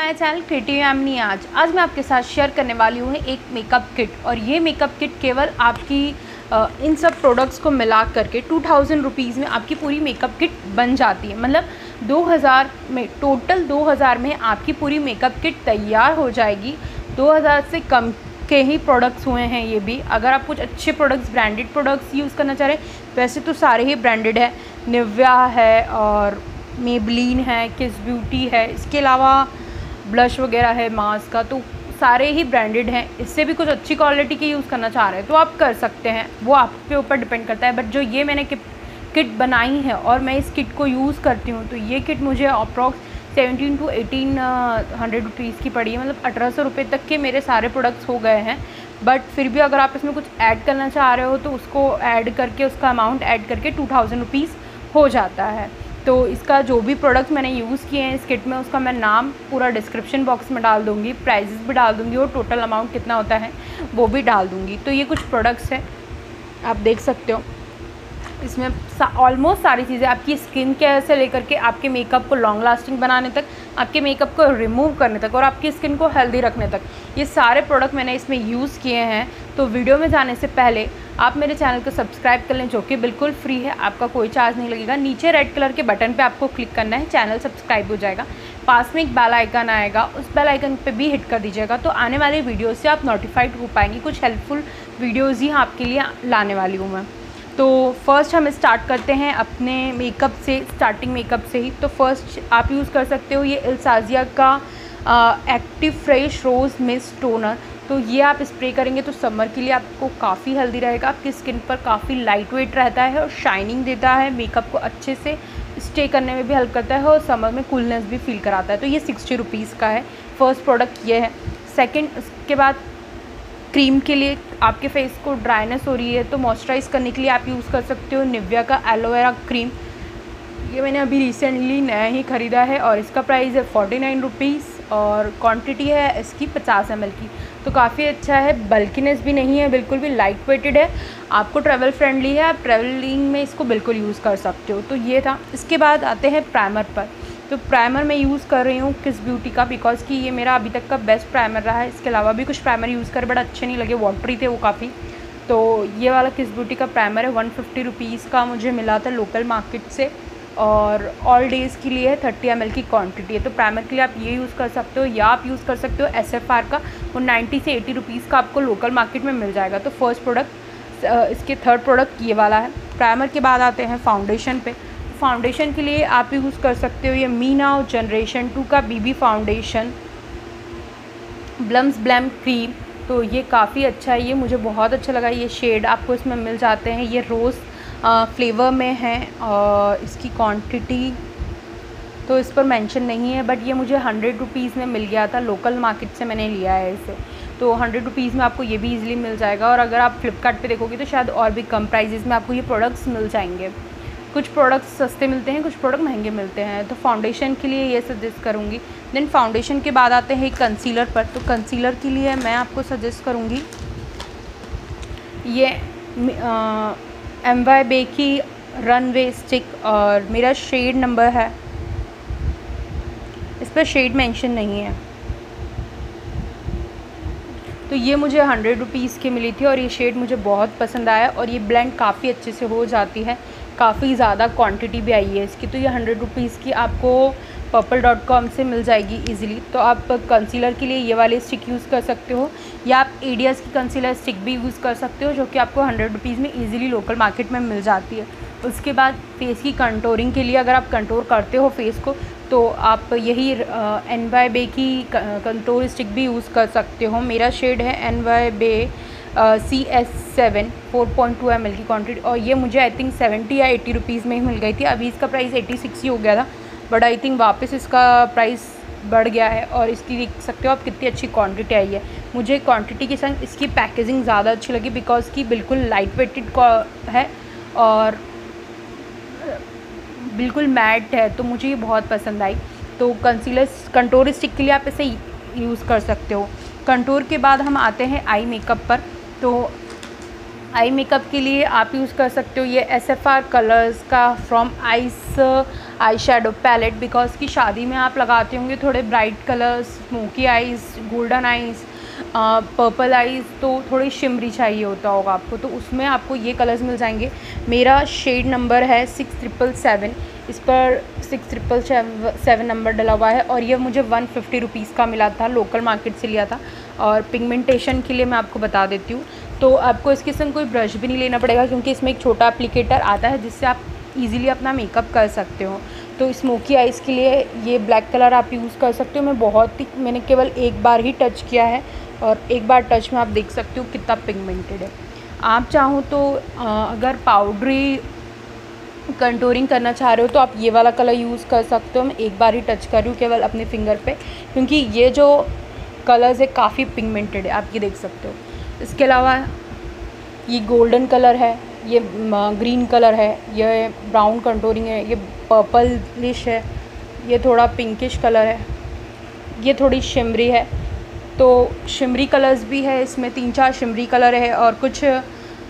My channel creative एमनी आज। आज मैं आपके साथ शेयर करने वाली हूँ एक मेकअप किट और ये मेकअप किट केवल आपकी आ, इन सब प्रोडक्ट्स को मिला करके टू थाउज़ेंड रुपीज़ में आपकी पूरी मेकअप किट बन जाती है। मतलब दो हज़ार में टोटल दो हज़ार में आपकी पूरी मेकअप किट तैयार हो जाएगी। दो हज़ार से कम के ही प्रोडक्ट्स हुए हैं ये भी। अगर आप कुछ अच्छे प्रोडक्ट्स ब्रांडेड प्रोडक्ट्स यूज़ करना चाह रहे वैसे तो सारे ही ब्रांडेड है। निव्या है और मेबलिन है किस ब्यूटी है। इसके अलावा ब्लश वगैरह है मास्क का तो सारे ही ब्रांडेड हैं। इससे भी कुछ अच्छी क्वालिटी के यूज़ करना चाह रहे हैं तो आप कर सकते हैं। वो आपके ऊपर डिपेंड करता है बट जो ये मैंने किट बनाई है और मैं इस किट को यूज़ करती हूँ तो ये किट मुझे approx seventeen to eighteen hundred rupees की पड़ी है। मतलब अठारह सौ रुपये तक के मेरे सारे प्रोडक्ट्स हो गए हैं बट फिर भी अगर आप इसमें कुछ ऐड करना चाह रहे हो तो उसको ऐड करके, उसका अमाउंट ऐड करके टू थाउज़ेंड रुपीज़ हो जाता है। तो इसका जो भी प्रोडक्ट्स मैंने यूज़ किए हैं इस किट में उसका मैं नाम पूरा डिस्क्रिप्शन बॉक्स में डाल दूँगी प्राइजेस भी डाल दूँगी और टोटल अमाउंट कितना होता है वो भी डाल दूँगी। तो ये कुछ प्रोडक्ट्स हैं आप देख सकते हो। इसमें ऑलमोस्ट सा, सारी चीज़ें आपकी स्किन केयर से लेकर के आपके मेकअप को लॉन्ग लास्टिंग बनाने तक आपके मेकअप को रिमूव करने तक और आपकी स्किन को हेल्दी रखने तक ये सारे प्रोडक्ट मैंने इसमें यूज़ किए हैं। तो वीडियो में जाने से पहले आप मेरे चैनल को सब्सक्राइब कर लें, जो कि बिल्कुल फ्री है। आपका कोई चार्ज नहीं लगेगा। नीचे रेड कलर के बटन पे आपको क्लिक करना है चैनल सब्सक्राइब हो जाएगा। पास में एक बेल आइकन आएगा, उस बेल आइकन पे भी हिट कर दीजिएगा। तो आने वाले वीडियो से आप नोटिफाइड हो पाएँगे। कुछ हेल्पफुल वीडियोज़ ही आपके लिए लाने वाली हूँ मैं। तो फ़र्स्ट हम स्टार्ट करते हैं अपने मेकअप से स्टार्टिंग मेकअप से ही। तो फ़र्स्ट आप यूज़ कर सकते हो ये इल्साजिया का active fresh rose mist toner तो ये आप स्प्रे करेंगे तो समर के लिए आपको काफ़ी हेल्दी रहेगा। आपकी स्किन पर काफ़ी लाइट वेट रहता है और शाइनिंग देता है। मेकअप को अच्छे से स्टे करने में भी हेल्प करता है और समर में कूलनेस भी फील कराता है। तो ये सिक्सटी रुपीज़ का है। फ़र्स्ट प्रोडक्ट ये है। सेकेंड उसके बाद क्रीम के लिए आपके फेस को ड्राइनेस हो रही है तो मॉइस्चराइज़ करने के लिए आप यूज़ कर सकते हो निव्या का एलोवेरा क्रीम ये मैंने अभी रिसेंटली नया ही ख़रीदा है और इसका प्राइस है फोर्टी नाइन रुपीज़ और क्वांटिटी है इसकी पचास एम की। तो काफ़ी अच्छा है बल्किनेस भी नहीं है, बिल्कुल भी लाइट वेटेड है। आपको ट्रैवल फ्रेंडली है, आप ट्रैवलिंग में इसको बिल्कुल यूज़ कर सकते हो। तो ये था। इसके बाद आते हैं प्राइमर पर। तो प्राइमर मैं यूज़ कर रही हूँ किस ब्यूटी का बिकॉज़ कि ये मेरा अभी तक का बेस्ट प्राइमर रहा है। इसके अलावा भी कुछ प्राइमर यूज़ कर, बट अच्छे नहीं लगे वाटरी थे वो काफ़ी। तो ये वाला किस ब्यूटी का प्राइमर है वन फिफ्टी रुपीज़ का मुझे मिला था लोकल मार्केट से। और ऑल डेज़ के लिए थर्टी एम की क्वांटिटी है। तो प्राइमर के लिए आप ये यूज़ कर सकते हो, या आप यूज़ कर सकते हो एसएफआर का। वो नाइन्टी से एटी रुपीज़ का आपको लोकल मार्केट में मिल जाएगा। तो फ़र्स्ट प्रोडक्ट इसके थर्ड प्रोडक्ट ये वाला है। प्राइमर के बाद आते हैं फाउंडेशन पे। फाउंडेशन के लिए आप यूज़ कर सकते हो ये मीना जनरेशन टू का बीबी फाउंडेशन ब्लम्स ब्लैम क्रीम तो ये काफ़ी अच्छा है। ये मुझे बहुत अच्छा लगा। ये शेड आपको इसमें मिल जाते हैं। ये रोज़ फ्लेवर में है और इसकी क्वांटिटी तो इस पर मेंशन नहीं है बट ये मुझे हंड्रेड रुपीज़ में मिल गया था। लोकल मार्केट से मैंने लिया है इसे। तो हंड्रेड रुपीज़ में आपको ये भी इजीली मिल जाएगा और अगर आप फ्लिपकार्ट देखोगे तो शायद और भी कम प्राइजेज़ में आपको ये प्रोडक्ट्स मिल जाएँगे। कुछ प्रोडक्ट्स सस्ते मिलते हैं, कुछ प्रोडक्ट महँगे मिलते हैं। तो फाउंडेशन के लिए ये सजेस्ट करूँगी। देन फाउंडेशन के बाद आते हैं कंसीलर पर। तो कंसीलर के लिए मैं आपको सजेस्ट करूँगी, ये एम वाई बे की रन वे स्टिक और मेरा शेड नंबर है। इस पर शेड मेंशन नहीं है। तो ये मुझे हंड्रेड रुपीज़ की मिली थी और ये शेड मुझे बहुत पसंद आया और ये ब्लेंड काफ़ी अच्छे से हो जाती है। काफ़ी ज़्यादा क्वांटिटी भी आई है इसकी। तो ये हंड्रेड रुपीज़ की आपको पर्पल डॉट कॉम से मिल जाएगी इजीली तो आप कंसीलर के लिए ये वाले स्टिक यूज़ कर सकते हो, या आप एडियस की कंसीलर स्टिक भी यूज़ कर सकते हो, जो कि आपको हंड्रेड रुपीज़ में ईजिली लोकल मार्केट में मिल जाती है। उसके बाद फेस की कंटोरिंग के लिए अगर आप कंटोर करते हो फेस को तो आप यही एन वाई बे की कंटोर स्टिक भी यूज़ कर सकते हो। मेरा शेड है N Y B C S seven four point two M L की क्वान्टिटी और ये मुझे आई थिंक सेवेंटी या एट्टी रुपीज़ में ही मिल गई थी। अभी इसका प्राइस एट्टी सिक्स ही हो गया था। बट आई थिंक वापस इसका प्राइस बढ़ गया है और इसकी देख सकते हो आप कितनी अच्छी क्वांटिटी आई है। मुझे क्वांटिटी के संग इसकी पैकेजिंग ज़्यादा अच्छी लगी बिकॉज़ की बिल्कुल लाइट वेटेड है और बिल्कुल मैट है तो मुझे ये बहुत पसंद आई। तो कंसीलर कंटोर स्टिक के लिए आप इसे यूज़ कर सकते हो। कंटोर के बाद हम आते हैं आई मेकअप पर। तो आई मेकअप के लिए आप यूज़ कर सकते हो ये एस एफ़ आर कलर्स का from ice eye shadow palette because की शादी में आप लगाते होंगे थोड़े bright colours smoky eyes golden eyes purple eyes तो थोड़ी शिमरी चाहिए होता होगा आपको। तो उसमें आपको ये कलर्स मिल जाएँगे। मेरा शेड नंबर है सिक्स ट्रिपल सेवन इस पर सिक्स ट्रिपल सेवन नंबर डला हुआ है और ये मुझे वन फिफ्टी रुपीज़ का मिला था लोकल मार्केट से लिया था और पिगमेंटेशन के लिए मैं आपको बता देती हूँ। तो आपको इसके संग कोई ब्रश भी नहीं लेना पड़ेगा क्योंकि इसमें एक छोटा एप्लीकेटर आता है जिससे आप इजीली अपना मेकअप कर सकते हो। तो स्मोकी आइज़ के लिए ये ब्लैक कलर आप यूज़ कर सकते हो। मैं बहुत ही, मैंने केवल एक बार ही टच किया है और एक बार टच में आप देख सकते हो कितना पिगमेंटेड है। आप चाहो तो अगर पाउडरी कंटूरिंग करना चाह रहे हो तो आप ये वाला कलर यूज़ कर सकते हो। मैं एक बार ही टच कर रही हूँ केवल अपने फिंगर पे, क्योंकि ये जो कलर्स है काफ़ी पिगमेंटेड है, आप ये देख सकते हो। इसके अलावा ये गोल्डन कलर है। ये ग्रीन कलर है, ये ब्राउन कंटूरिंग है, ये पर्पलिश है, ये थोड़ा पिंकिश कलर है, ये थोड़ी शिमरी है। तो शिमरी कलर्स भी है, इसमें तीन चार शिमरी कलर है और कुछ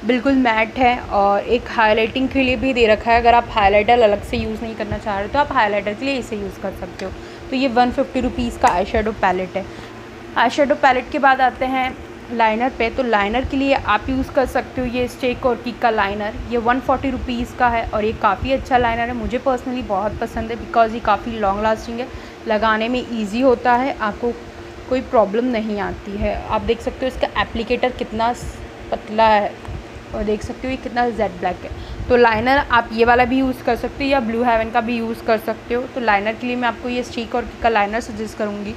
बिल्कुल मैट है और एक हाइलाइटिंग के लिए भी दे रखा है। अगर आप हाइलाइटर अलग से यूज़ नहीं करना चाह रहे तो आप हाइलाइटर के लिए इसे यूज़ कर सकते हो। तो ये वन फिफ्टी रुपीज़ का आई शेडो पैलेट है। आई शेडो पैलेट के बाद आते हैं लाइनर पे तो लाइनर के लिए आप यूज़ कर सकते हो ये स्टेक और किक का लाइनर ये वन फोर्टी रुपीज़ का है और ये काफ़ी अच्छा लाइनर है. मुझे पर्सनली बहुत पसंद है बिकॉज़ ये काफ़ी लॉन्ग लास्टिंग है. लगाने में ईजी होता है, आपको कोई प्रॉब्लम नहीं आती है. आप देख सकते हो इसका एप्लीकेटर कितना पतला है और देख सकते हो ये कितना जेड ब्लैक है. तो लाइनर आप ये वाला भी यूज़ कर सकते हो या ब्लू हेवन का भी यूज़ कर सकते हो. तो लाइनर के लिए मैं आपको ये स्टीक और का लाइनर सजेस्ट करूँगी.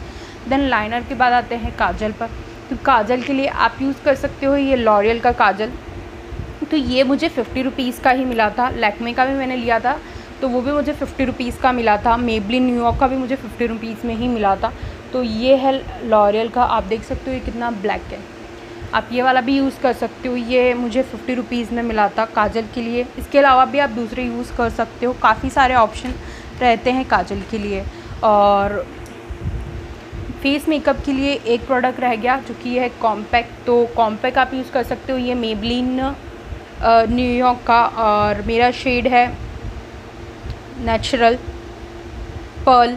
देन लाइनर के बाद आते हैं काजल पर. काजल के लिए आप यूज़ कर सकते हो, ये लॉरियल का काजल। तो ये मुझे फिफ्टी रुपीज़ का ही मिला था। लैकमे का भी मैंने लिया था तो वो भी मुझे फ़िफ्टी रुपीज़ का मिला था। मेबलिन न्यूयॉर्क का भी मुझे फ़िफ्टी रुपीज़ में ही मिला था। तो ये है लॉरियल का, आप देख सकते हो ये कितना ब्लैक है। आप ये वाला भी यूज़ कर सकते हो, ये मुझे फ़िफ्टी रुपीज़ में मिला था काजल के लिए। इसके अलावा भी आप दूसरे यूज़ कर सकते हो। काफ़ी सारे ऑप्शन रहते हैं काजल के लिए। और फेस मेकअप के लिए एक प्रोडक्ट रह गया, जो कि है कॉम्पैक्ट तो कॉम्पैक्ट आप यूज़ कर सकते हो, ये मेबलिन न्यूयॉर्क का और मेरा शेड है नेचुरल पर्ल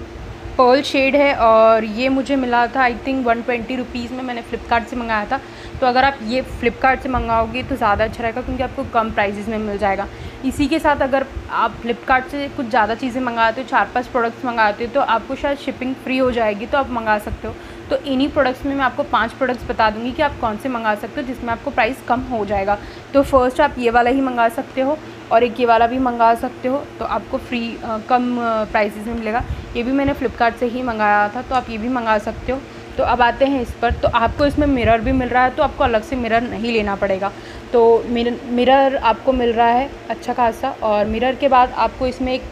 पर्ल शेड है और ये मुझे मिला था I think one twenty rupees में मैंने फ़्लिपकार्ट से मंगाया था। तो अगर आप ये फ़्लिपकार्ट से मंगाओगे तो ज़्यादा अच्छा रहेगा क्योंकि आपको कम प्राइजेज़ में मिल जाएगा। इसी के साथ अगर आप फ्लिपकार्ट से कुछ ज़्यादा चीज़ें मंगाते हो चार पाँच प्रोडक्ट्स मंगाते हो तो आपको शायद शिपिंग फ्री हो जाएगी तो आप मंगा सकते हो। तो इन्हीं प्रोडक्ट्स में मैं आपको पाँच प्रोडक्ट्स बता दूँगी कि आप कौन से मंगा सकते हो जिसमें आपको प्राइस कम हो जाएगा। तो फ़र्स्ट आप ये वाला ही मंगा सकते हो और एक ये वाला भी मंगा सकते हो तो आपको फ्री आ, कम प्राइसेस में मिलेगा। ये भी मैंने फ़्लिपकार्ट से ही मंगाया था तो आप ये भी मंगा सकते हो। तो अब आते हैं इस पर। तो आपको इसमें मिरर भी मिल रहा है तो आपको अलग से मिरर नहीं लेना पड़ेगा। तो मिरर मिरर आपको मिल रहा है अच्छा खासा, और मिरर के बाद आपको इसमें एक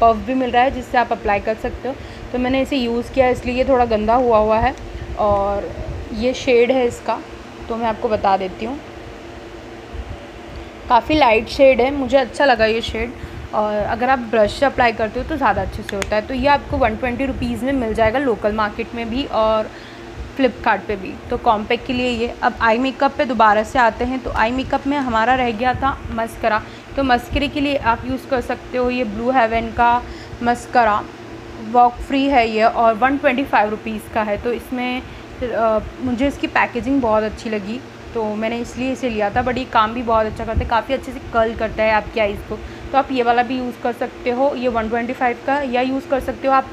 पफ भी मिल रहा है, जिससे आप अप्लाई कर सकते हो। तो मैंने इसे यूज़ किया, इसलिए ये थोड़ा गंदा हुआ हुआ है, और ये शेड है इसका तो मैं आपको बता देती हूँ। काफ़ी लाइट शेड है, मुझे अच्छा लगा ये शेड और अगर आप ब्रश अप्लाई करते हो तो ज़्यादा अच्छे से होता है। तो ये आपको वन ट्वेंटी रुपीज़ में मिल जाएगा लोकल मार्केट में भी और फ्लिपकार्ट भी। तो कॉम्पैक्ट के लिए ये। अब आई मेकअप पे दोबारा से आते हैं। तो आई मेकअप में हमारा रह गया था मस्करा। तो मस्करे के लिए आप यूज़ कर सकते हो ये ब्लू हेवन का मस्करा। वॉक फ्री है ये और वन ट्वेंटी फाइव रुपीज़ का है। तो इसमें आ, मुझे इसकी पैकेजिंग बहुत अच्छी लगी। तो मैंने इसलिए इसे लिया था। बट ये काम भी बहुत अच्छा करता है। काफ़ी अच्छे से कर्ल करता है आपकी आइज़ को। तो आप ये वाला भी यूज़ कर सकते हो, ये 125 का या यूज़ कर सकते हो आप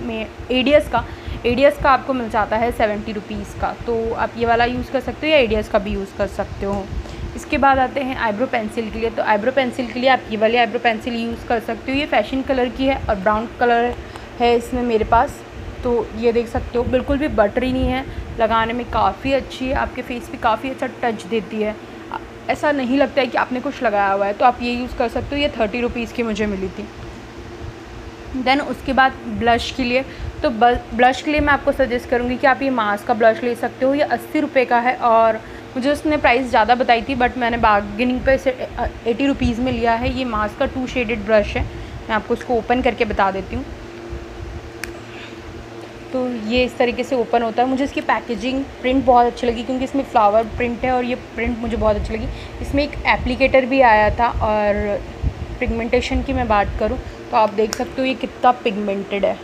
एडीएस का। एडीएस का आपको मिल जाता है सेवेंटी रुपीज़ का तो आप ये वाला यूज़ कर सकते हो या एडीएस का भी यूज़ कर सकते हो। इसके बाद आते हैं आईब्रो पेंसिल के लिए तो आईब्रो पेंसिल के लिए आप ये वाली आईब्रो पेंसिल यूज़ कर सकते हो। ये फ़ैशन कलर की है और ब्राउन कलर है इसमें मेरे पास तो ये देख सकते हो। बिल्कुल भी बटरी नहीं है, लगाने में काफ़ी अच्छी है, आपके फेस पे काफ़ी अच्छा टच देती है। ऐसा नहीं लगता है कि आपने कुछ लगाया हुआ है तो आप ये यूज़ कर सकते हो। ये थर्टी रुपीज़ की मुझे मिली थी। देन उसके बाद ब्लश के लिए तो ब्लश के लिए मैं आपको सजेस्ट करूँगी कि आप ये मास्क का ब्लश ले सकते हो। ये अस्सी रुपये का है और मुझे उसने प्राइस ज़्यादा बताई थी बट मैंने बार्गेनिंग पे एटी रुपीज़ में लिया है। ये मास्क का टू शेडेड ब्रश है। मैं आपको उसको ओपन करके बता देती हूँ। तो ये इस तरीके से ओपन होता है। मुझे इसकी पैकेजिंग प्रिंट बहुत अच्छी लगी क्योंकि इसमें फ्लावर प्रिंट है और ये प्रिंट मुझे बहुत अच्छी लगी। इसमें एक एप्लीकेटर भी आया था और पिगमेंटेशन की मैं बात करूँ तो आप देख सकते हो ये कितना पिगमेंटेड है।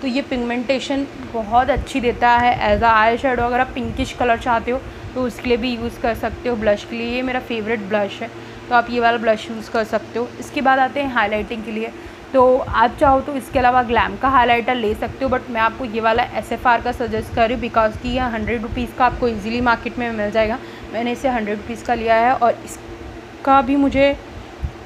तो ये पिगमेंटेशन बहुत अच्छी देता है। एज आ आई शेडो अगर आप पिंकिश कलर चाहते हो तो उसके लिए भी यूज़ कर सकते हो। ब्लश के लिए, ये मेरा फेवरेट ब्लश है। तो आप ये वाला ब्लश यूज़ कर सकते हो। इसके बाद आते हैं हाईलाइटिंग के लिए। तो आप चाहो तो इसके अलावा ग्लैम का हाईलाइटर ले सकते हो बट मैं आपको ये वाला एसएफआर का सजेस्ट कर रही हूँ बिकॉज़ कि यह हंड्रेड रुपीज़ का आपको ईजिली मार्केट में मिल जाएगा। मैंने इसे हंड्रेड रुपीज़ का लिया है और इसका भी मुझे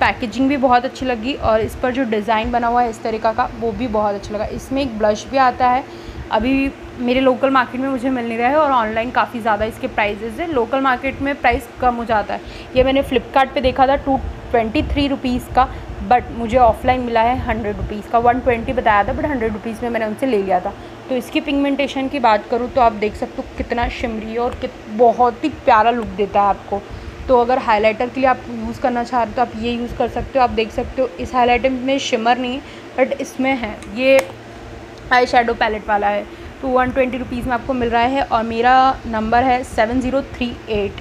पैकेजिंग भी बहुत अच्छी लगी और इस पर जो डिज़ाइन बना हुआ है इस तरीक़ा का, वो भी बहुत अच्छा लगा। इसमें एक ब्लश भी आता है। अभी मेरे लोकल मार्केट में मुझे मिल नहीं रहा है और ऑनलाइन काफ़ी ज़्यादा इसके प्राइजेज़ है। लोकल मार्केट में प्राइस कम हो जाता है। ये मैंने फ़्लिपकार्ट देखा था टू ट्वेंटी थ्री रुपीज़ का बट मुझे ऑफलाइन मिला है हंड्रेड रुपीज़ का। वन ट्वेंटी बताया था बट हंड्रेड रुपीज़ में मैंने उनसे ले लिया था। तो इसकी पिगमेंटेशन की बात करूँ तो आप देख सकते हो कितना शिमरी है और कित, बहुत ही प्यारा लुक देता है आपको। तो अगर हाइलाइटर के लिए आप यूज़ करना चाह रहे हो तो आप ये यूज़ कर सकते हो। आप देख सकते हो इस हाइलाइटर में शिमर नहीं है बट इसमें है। ये आई शेडो पैलेट वाला है। तो वन ट्वेंटी रुपीज़ में आपको मिल रहा है और मेरा नंबर है सेवन ज़ीरो थ्री एट।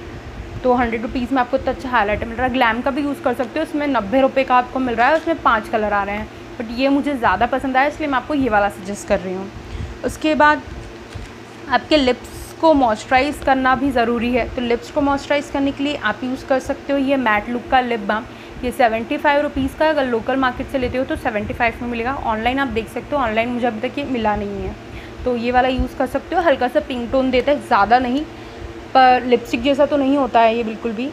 तो हंड्रेड रुपीज़ में आपको इतना अच्छा हाईलाइटर मिल रहा है। ग्लैम का भी यूज़ कर सकते हो, उसमें नब्बे रुपये का आपको मिल रहा है, उसमें पाँच कलर आ रहे हैं। बट ये मुझे ज़्यादा पसंद आया, इसलिए मैं आपको ये वाला सजेस्ट कर रही हूँ। उसके बाद आपके लिप्स को मॉइस्चराइज़ करना भी ज़रूरी है। तो लिप्स को मॉइस्चराइज़ करने के लिए आप यूज़ कर सकते हो। ये मैट लुक का लिप बाम ये सेवेंटी फाइव रुपीज़ का, अगर लोकल मार्केट से लेते हो तो सेवेंटी फाइव में मिलेगा। ऑनलाइन आप देख सकते हो ऑनलाइन मुझे अभी तक ये मिला नहीं है। तो ये वाला यूज़ कर सकते हो। हल्का सा पिंक टोन देता है, ज़्यादा नहीं, पर लिपस्टिक जैसा तो नहीं होता है ये बिल्कुल भी।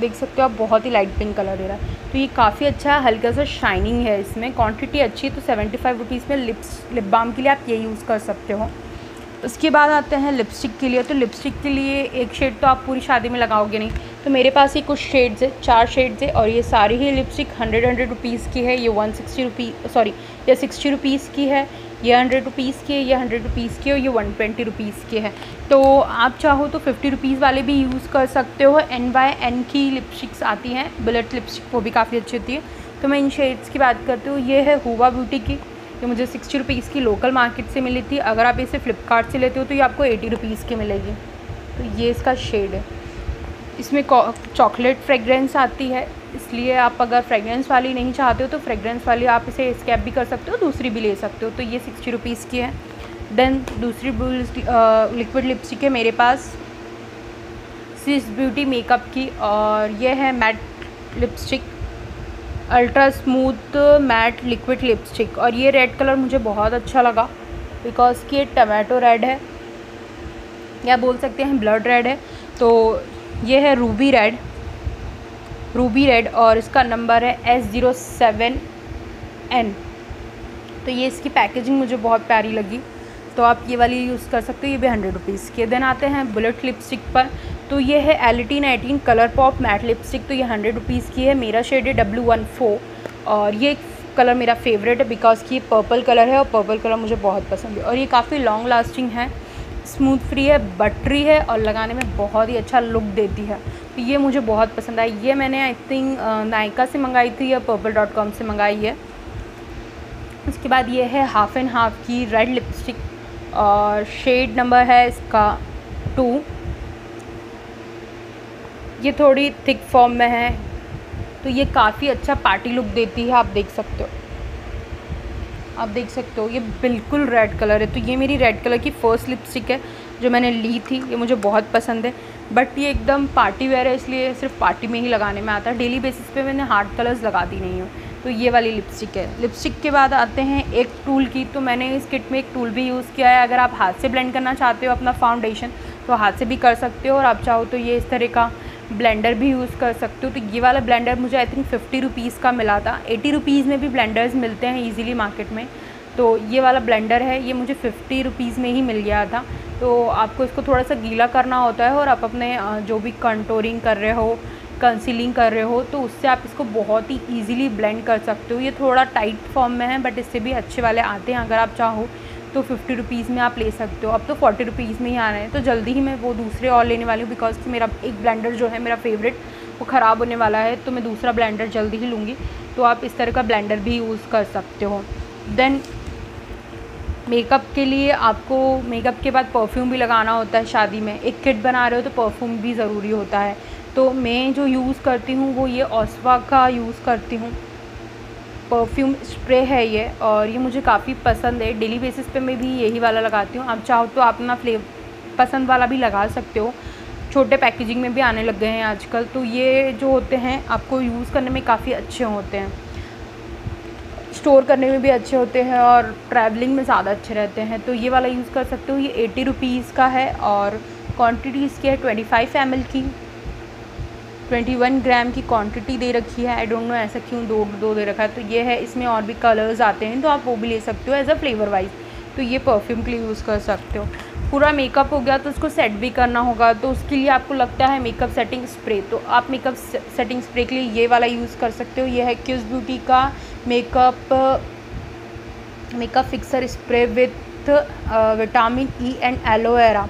देख सकते हो आप, बहुत ही लाइट पिंक कलर दे रहा है। तो ये काफ़ी अच्छा है हल्का सा शाइनिंग है इसमें। क्वांटिटी अच्छी है तो सेवेंटी फाइव रुपीज़ में लिप्स लिप बाम के लिए आप ये यूज़ कर सकते हो। उसके बाद आते हैं लिपस्टिक के लिए। तो लिपस्टिक के लिए एक शेड तो आप पूरी शादी में लगाओगे नहीं। तो मेरे पास ये कुछ शेड्स है, चार शेड्स है, और ये सारी ही लिपस्टिक हंड्रेड हंड्रेड रुपीज़ की है। ये वन सिक्सटी रुपीज़ सॉरी ये सिक्सटी रुपीज़ की है। ये हंड्रेड रुपीज़ के, ये हंड्रेड रुपीज़ के और ये वन ट्वेंटी रुपीज़ के हैं। तो आप चाहो तो फिफ्टी रुपीज़ वाले भी यूज़ कर सकते हो। एन बाय एन की लिपस्टिक्स आती हैं बुलेट लिपस्टिक वो भी काफ़ी अच्छी होती है। तो मैं इन शेड्स की बात करती हूँ। ये है हुआ ब्यूटी की। ये मुझे सिक्सटी रुपीज़ की लोकल मार्केट से मिली थी। अगर आप इसे फ़्लिपकार्ट से लेते हो तो ये आपको एटी रुपीज़ की मिलेगी। तो ये इसका शेड है। इसमें चॉकलेट फ्रेगरेंस आती है, इसलिए आप अगर फ्रेगरेंस वाली नहीं चाहते हो तो फ्रेगरेंस वाली आप इसे स्कैप भी कर सकते हो, दूसरी भी ले सकते हो। तो ये सिक्सटी रुपीज़ की है। देन दूसरी लिक्विड लिपस्टिक है मेरे पास। सिस ब्यूटी मेकअप की और ये है matte lipstick ultra smooth matte liquid lipstick और ये रेड कलर मुझे बहुत अच्छा लगा बिकॉज़ कि ये टमाटो रेड है। या बोल सकते हैं ब्लड रेड है। तो ये है रूबी रेड रूबी रेड और इसका नंबर है एस ज़ीरो सेवन एन तो ये इसकी पैकेजिंग मुझे बहुत प्यारी लगी। तो आप ये वाली यूज़ कर सकते हो, ये भी हंड्रेड रुपीज़ के देन आते हैं बुलेट लिपस्टिक पर। तो ये है T nineteen colour pop matte lipstick तो ये हंड्रेड रुपीज़ की है, मेरा शेड है डब्ल्यू वन फोर और ये कलर मेरा फेवरेट है बिकॉज़ की पर्पल कलर है और पर्पल कलर मुझे बहुत पसंद है। और ये काफ़ी लॉन्ग लास्टिंग है। स्मूथ फ्री है बटरी है और लगाने में बहुत ही अच्छा लुक देती है। तो ये मुझे बहुत पसंद आई। ये मैंने आई थिंक नायका से मंगाई थी या पर्पल डॉट कॉम से मंगाई है। उसके बाद ये है हाफ़ एंड हाफ़ की रेड लिपस्टिक और शेड नंबर है इसका टू ये थोड़ी थिक फॉर्म में है। तो ये काफ़ी अच्छा पार्टी लुक देती है, आप देख सकते हो। आप देख सकते हो, ये बिल्कुल रेड कलर है। तो ये मेरी रेड कलर की फ़र्स्ट लिपस्टिक है, जो मैंने ली थी, ये मुझे बहुत पसंद है। बट ये एकदम पार्टी वेयर है, इसलिए सिर्फ़ पार्टी में ही लगाने में आता है। डेली बेसिस पे मैंने हार्ड कलर्स लगा दी नहीं हूँ तो ये वाली लिपस्टिक है। लिपस्टिक के बाद आते हैं एक टूल की तो मैंने इस किट में एक टूल भी यूज़ किया है। अगर आप हाथ से ब्लेंड करना चाहते हो अपना फाउंडेशन तो हाथ से भी कर सकते हो। और आप चाहो तो ये इस तरह का ब्लेंडर भी यूज़ कर सकते हो। तो ये वाला ब्लेंडर मुझे आई थिंक फिफ्टी रुपीज़ का मिला था। एटी रुपीज़ में भी ब्लेंडर्स मिलते हैं ईज़िली मार्केट में। तो ये वाला ब्लेंडर है, ये मुझे फिफ्टी रुपीज़ में ही मिल गया था। तो आपको इसको थोड़ा सा गीला करना होता है और आप अपने जो भी कंटोरिंग कर रहे हो कंसीलिंग कर रहे हो तो उससे आप इसको बहुत ही ईजिली ब्लेंड कर सकते हो। ये थोड़ा टाइट फॉर्म में है बट इससे भी अच्छे वाले आते हैं, अगर आप चाहो। तो फिफ्टी रुपीज़ में आप ले सकते हो। अब तो फोर्टी रुपीज़ में ही आ रहे हैं तो जल्दी ही मैं वो दूसरे और लेने वाली हूँ बिकॉज़ मेरा एक ब्लेंडर जो है, मेरा फेवरेट वो ख़राब होने वाला है तो मैं दूसरा ब्लेंडर जल्दी ही लूँगी। तो आप इस तरह का ब्लेंडर भी यूज़ कर सकते हो। देन मेकअप के लिए आपको मेकअप के बाद परफ्यूम भी लगाना होता है शादी में। एक किट बना रहे हो तो परफ्यूम भी ज़रूरी होता है। तो मैं जो यूज़ करती हूँ, वो ये ओसवा का यूज़ करती हूँ। परफ्यूम स्प्रे है ये और ये मुझे काफ़ी पसंद है। डेली बेसिस पे मैं भी यही वाला लगाती हूँ। आप चाहो तो आप अपना फ्लेव पसंद वाला भी लगा सकते हो। छोटे पैकेजिंग में भी आने लग गए हैं आजकल। तो ये जो होते हैं, आपको यूज़ करने में काफ़ी अच्छे होते हैं। स्टोर करने में भी अच्छे होते हैं और ट्रैवलिंग में ज़्यादा अच्छे रहते हैं। तो ये वाला यूज़ कर सकते हो। ये एटी रुपीज़ का है और क्वांटिटी इसकी है? ट्वेंटी फाइव एम की। ट्वेंटी वन ग्राम की क्वांटिटी दे रखी है। आई डोंट नो ऐसा क्यों दो दो दे रखा है। तो ये है, इसमें और भी कलर्स आते हैं तो आप वो भी ले सकते हो एज अ फ्लेवर वाइज तो ये परफ्यूम के लिए यूज़ कर सकते हो। पूरा मेकअप हो गया तो उसको सेट भी करना होगा। तो उसके लिए आपको लगता है मेकअप सेटिंग स्प्रे तो आप मेकअप सेटिंग स्प्रे के लिए ये वाला यूज़ कर सकते हो। ये है क्यूज ब्यूटी का makeup makeup fixer spray with vitamin E and aloe vera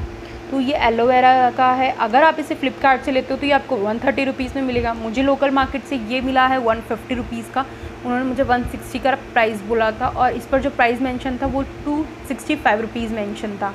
तो ये एलोवेरा का है। अगर आप इसे फ्लिपकार्ट से लेते हो तो ये आपको वन थर्टी रुपीज़ में मिलेगा। मुझे लोकल मार्केट से ये मिला है वन फिफ्टी रुपीज़ का। उन्होंने मुझे वन सिक्सटी का प्राइस बोला था और इस पर जो प्राइस मेंशन था वो two sixty five rupees mention था।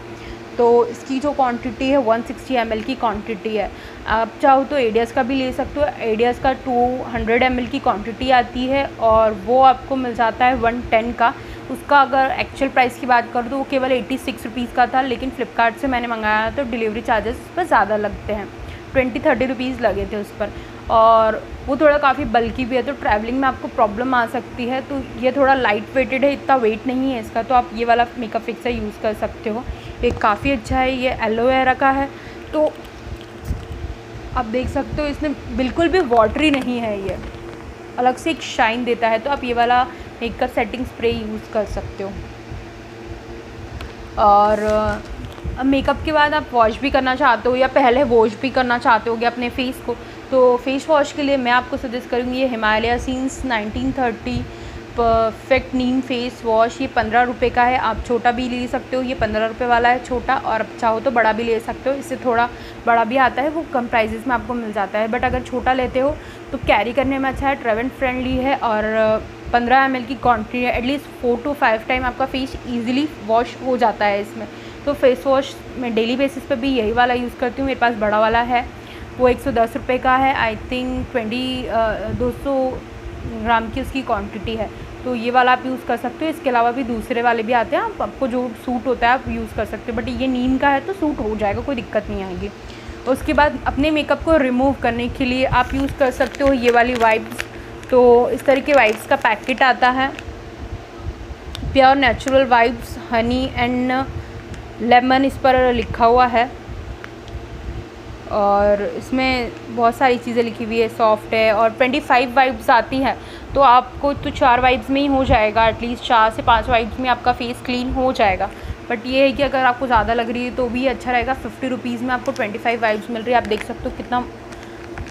तो इसकी जो क्वांटिटी है 160 सिक्सटी की क्वांटिटी है। आप चाहो तो एडियस का भी ले सकते हो। एडियस का 200 हंड्रेड की क्वांटिटी आती है और वो आपको मिल जाता है 110 का। उसका अगर एक्चुअल प्राइस की बात करूँ तो वो केवल एट्टी सिक्स रुपीज़ का था, लेकिन फ़्लिपकार्ट से मैंने मंगाया तो डिलीवरी चार्जेस उस पर ज़्यादा लगते हैं। ट्वेंटी थर्टी रुपीज़ लगे थे उस पर। और वो थोड़ा काफ़ी बल्कि भी है तो ट्रैवलिंग में आपको प्रॉब्लम आ सकती है तो ये थोड़ा लाइट वेटेड है, इतना वेट नहीं है इसका तो आप ये वाला मेकअप फिक्सर यूज़ कर सकते हो। ये काफ़ी अच्छा है, ये एलोवेरा का है। तो आप देख सकते हो, इसमें बिल्कुल भी वाटरी नहीं है ये। अलग से एक शाइन देता है तो आप ये वाला मेकअप सेटिंग स्प्रे यूज़ कर सकते हो। और मेकअप के बाद आप वॉश भी करना चाहते हो या पहले वॉश भी करना चाहते हो अपने फेस को तो फेस वॉश के लिए मैं आपको सजेस्ट करूँगी ये Himalaya since 1930 perfect neem face wash, ये पंद्रह रुपये का है। आप छोटा भी ले सकते हो, ये पंद्रह रुपये वाला है छोटा, और आप चाहो तो बड़ा भी ले सकते हो। इससे थोड़ा बड़ा भी आता है, वो कम प्राइजेस में आपको मिल जाता है। बट अगर छोटा लेते हो तो कैरी करने में अच्छा है ट्रेवल फ्रेंडली है, और पंद्रह एमएल की क्वान्टिटी है at least four two five time आपका फेस ईजिली वॉश हो जाता है इसमें। तो फेस वॉश मैं डेली बेसिस पे भी यही वाला यूज़ करती हूँ, मेरे पास बड़ा वाला है। वो एक सौ दस रुपये का है आई थिंक ट्वेंटी दो सौ ग्राम की उसकी क्वांटिटी है। तो ये वाला आप यूज़ कर सकते हो। इसके अलावा भी दूसरे वाले भी आते हैं। आप, आपको जो सूट होता है, आप यूज़ कर सकते हो। बट ये नीम का है तो सूट हो जाएगा, कोई दिक्कत नहीं आएगी। उसके बाद अपने मेकअप को रिमूव करने के लिए आप यूज़ कर सकते हो ये वाली वाइप्स तो इस तरह के वाइप्स का पैकेट आता है। Pure natural wipes honey and lemon इस पर लिखा हुआ है। और इसमें बहुत सारी चीज़ें लिखी हुई है सॉफ्ट है और ट्वेंटी फाइव वाइब्स आती है। तो आपको तो चार वाइब्स में ही हो जाएगा एटलीस्ट चार से पाँच वाइब्स में आपका फेस क्लीन हो जाएगा। बट ये है कि अगर आपको ज़्यादा लग रही है तो भी अच्छा रहेगा। फिफ्टी रुपीज़ में आपको ट्वेंटी फाइव वाइब्स मिल रही है। आप देख सकते हो कितना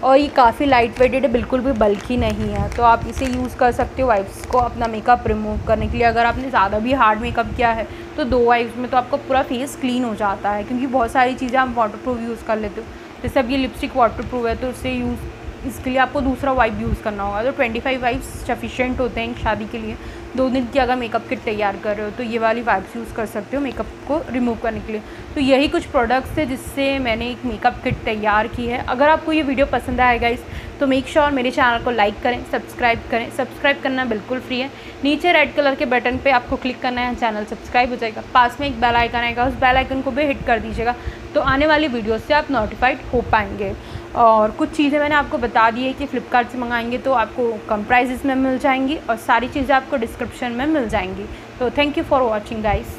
और ये काफ़ी लाइट वेटेड है, बिल्कुल भी बल्कि नहीं है। तो आप इसे यूज़ कर सकते हो वाइप्स को अपना मेकअप रिमूव करने के लिए। अगर आपने ज़्यादा भी हार्ड मेकअप किया है तो दो वाइप्स में तो आपका पूरा फेस क्लीन हो जाता है। क्योंकि बहुत सारी चीज़ें आप वाटर प्रूफ यूज़ कर लेते हो। जैसे अब ये लिपस्टिक वाटर प्रूफ है तो उससे यूज़ इसके लिए आपको दूसरा वाइप यूज़ करना होगा। तो ट्वेंटी फाइव वाइप्स सफिशेंट होते हैं शादी के लिए। दो दिन की अगर मेकअप किट तैयार कर रहे हो तो ये वाली वाइप्स यूज़ कर सकते हो मेकअप को रिमूव करने के लिए। तो यही कुछ प्रोडक्ट्स थे जिससे मैंने एक मेकअप किट तैयार की है। अगर आपको ये वीडियो पसंद आएगा इस तो मेक श्योर sure मेरे चैनल को लाइक करें सब्सक्राइब करें। सब्सक्राइब करना बिल्कुल फ्री है। नीचे रेड कलर के बटन पे आपको क्लिक करना है चैनल सब्सक्राइब हो जाएगा। पास में एक बेल आइकन आएगा, उस बेल आइकन को भी हिट कर दीजिएगा तो आने वाली वीडियो से आप नोटिफाइड हो पाएँगे। और कुछ चीज़ें मैंने आपको बता दी है कि फ़्लिपकार्ट से मंगाएँगे तो आपको कम प्राइजेस में मिल जाएँगी और सारी चीज़ें आपको डिस्क्रिप्शन में मिल जाएँगी। तो thank you for watching guys